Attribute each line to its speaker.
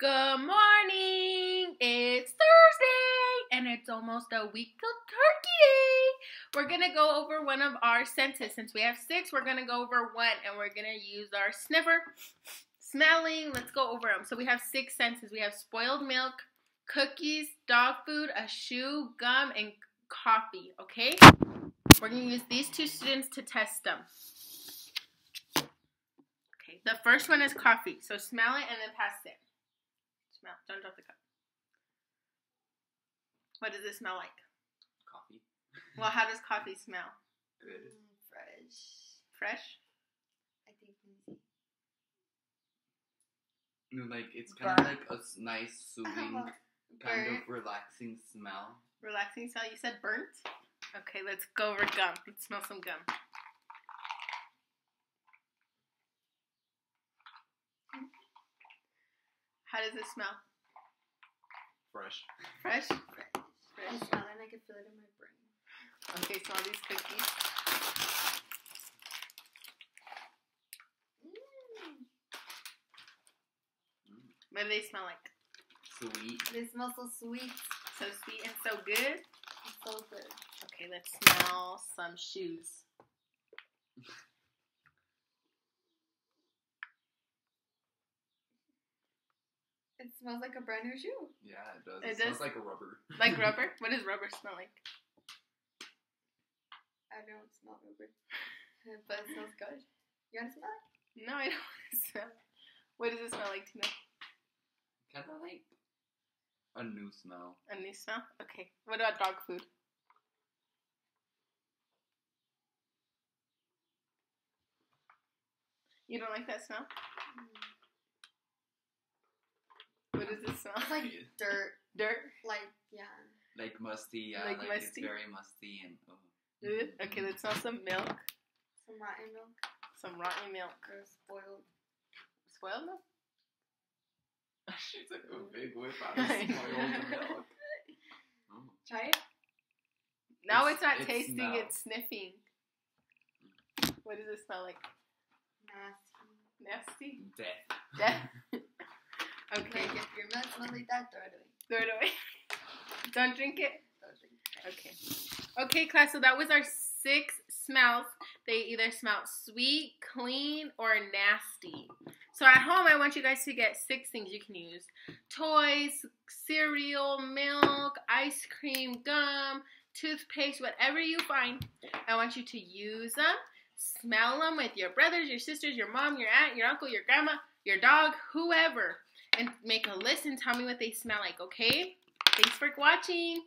Speaker 1: Good morning! It's Thursday and it's almost a week till Turkey Day. We're gonna go over one of our senses. Since we have six, we're gonna go over one and we're gonna use our sniffer. Smelling, let's go over them. So we have six senses. We have spoiled milk, cookies, dog food, a shoe, gum, and coffee. Okay? We're gonna use these two students to test them. Okay, the first one is coffee. So smell it and then pass it. Smell. Don't drop the cup. What does it smell like?
Speaker 2: Coffee.
Speaker 1: Well, how does coffee smell?
Speaker 2: Good.
Speaker 3: Mm, fresh.
Speaker 1: Fresh?
Speaker 3: I think minty.
Speaker 2: Like it's kind of like a nice, soothing, kind
Speaker 3: Burnt.
Speaker 2: of relaxing smell.
Speaker 1: Relaxing smell? You said burnt? Okay, let's go over gum. Let's smell some gum. How does it smell?
Speaker 2: Fresh.
Speaker 1: Fresh?
Speaker 3: I
Speaker 1: Fresh.
Speaker 3: smell it and I can feel it in my brain.
Speaker 1: Okay, smell these cookies.
Speaker 3: Mm.
Speaker 1: What do they smell like?
Speaker 2: Sweet.
Speaker 3: They smell so sweet.
Speaker 1: So sweet and so good?
Speaker 3: It's so good.
Speaker 1: Okay, let's smell some shoes.
Speaker 3: smells like a brand new shoe.
Speaker 2: Yeah, it does.
Speaker 1: It
Speaker 2: It, smells like a rubber.
Speaker 1: Like rubber? What does rubber smell like?
Speaker 3: I don't smell rubber, but it smells good. You want to smell it?
Speaker 1: No, I don't want to smell. What does it smell like, Tina?
Speaker 2: Kind of like a new smell.
Speaker 1: A new smell? Okay. What about dog food? You don't like that smell? Mm. What does it smell?
Speaker 3: It's like dirt.
Speaker 1: dirt.
Speaker 3: Like yeah.
Speaker 2: Like musty. Yeah,
Speaker 1: Like
Speaker 2: like,
Speaker 1: musty?
Speaker 2: it's very musty and. Oh.
Speaker 1: Okay, let's smell some milk.
Speaker 3: Some rotten milk
Speaker 1: Some rotten milk.
Speaker 3: or spoiled.
Speaker 1: Spoiled milk?
Speaker 2: She took a mm. big whip out of spoiled milk. Oh.
Speaker 3: Try it.
Speaker 1: Now
Speaker 2: It's-
Speaker 1: it's, not
Speaker 2: it
Speaker 1: tasting,
Speaker 2: smells.
Speaker 1: it's sniffing. What does it smell like?
Speaker 3: Nasty.
Speaker 1: Nasty?
Speaker 2: Death.
Speaker 1: Death. okay,
Speaker 3: Like if your milk smells like that, throw it away.
Speaker 1: throw it away. Don't drink it.
Speaker 3: Don't drink it.
Speaker 1: Okay. Okay, class, so that was our six smells. They either smell sweet, clean, or nasty. So at home, I want you guys to get six things you can use toys, cereal, milk, ice cream, gum, toothpaste, whatever you find. I want you to use them, smell them with your brothers, your sisters, your mom, your aunt, your uncle, your grandma, your dog, whoever, and make a list and tell me what they smell like, okay? Thanks for watching.